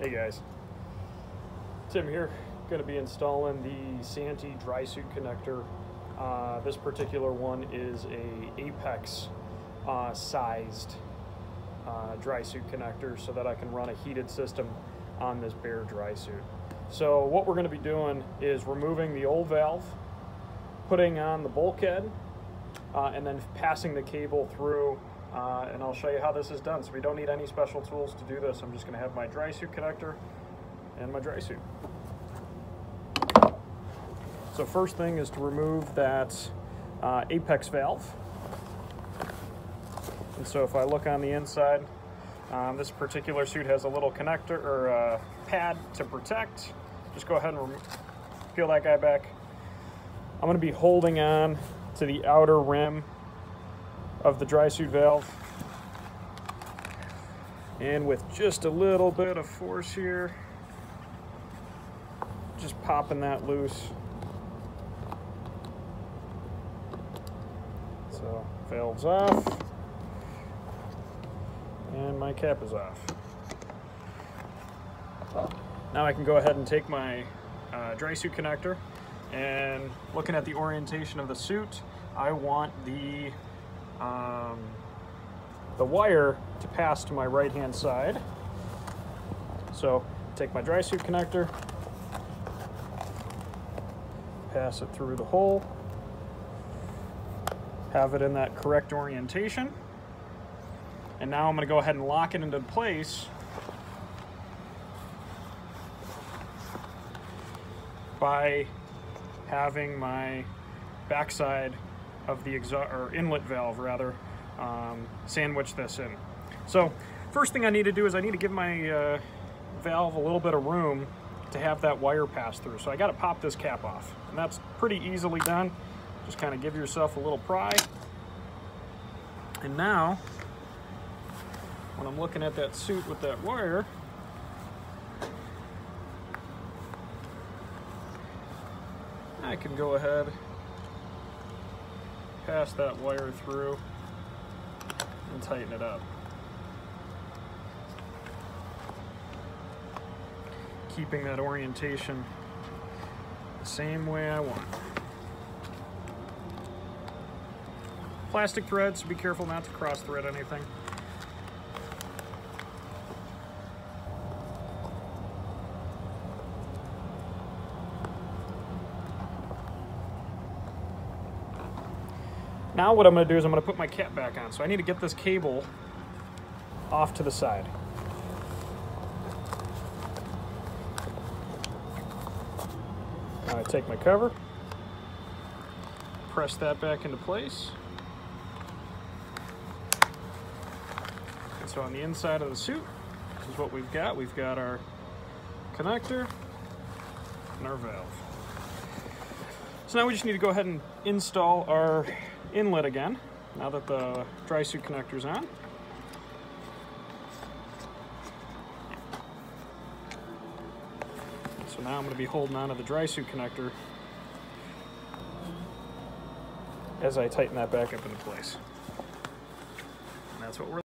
Hey guys, Tim here. Going to be installing the Santi dry suit connector. Uh, this particular one is a Apeks uh, sized uh, dry suit connector so that I can run a heated system on this bare dry suit. So what we're going to be doing is removing the old valve, putting on the bulkhead, uh, and then passing the cable through uh, and I'll show you how this is done. So we don't need any special tools to do this. I'm just going to have my dry suit connector and my dry suit. So first thing is to remove that uh, Apeks valve. And so if I look on the inside, um, this particular suit has a little connector or uh, pad to protect. Just go ahead and peel that guy back. I'm going to be holding on to the outer rim of the dry suit valve. And with just a little bit of force here, just popping that loose. So valve's off, and my cap is off. Now I can go ahead and take my uh, dry suit connector and looking at the orientation of the suit, I want the um, the wire to pass to my right hand side. So take my dry suit connector, pass it through the hole, have it in that correct orientation. And now I'm going to go ahead and lock it into place by having my backside of the exhaust or inlet valve rather um, sandwich this in. So first thing I need to do is I need to give my uh, valve a little bit of room to have that wire pass through. So I got to pop this cap off and that's pretty easily done. Just kind of give yourself a little pry. And now when I'm looking at that suit with that wire, I can go ahead pass that wire through and tighten it up. Keeping that orientation the same way I want. Plastic threads, be careful not to cross thread anything. Now what I'm going to do is I'm going to put my cap back on. So I need to get this cable off to the side. Now I take my cover, press that back into place. And so on the inside of the suit, this is what we've got. We've got our connector and our valve. So now we just need to go ahead and install our inlet again, now that the dry suit connector's on. So now I'm going to be holding on to the dry suit connector as I tighten that back up into place. And that's what we're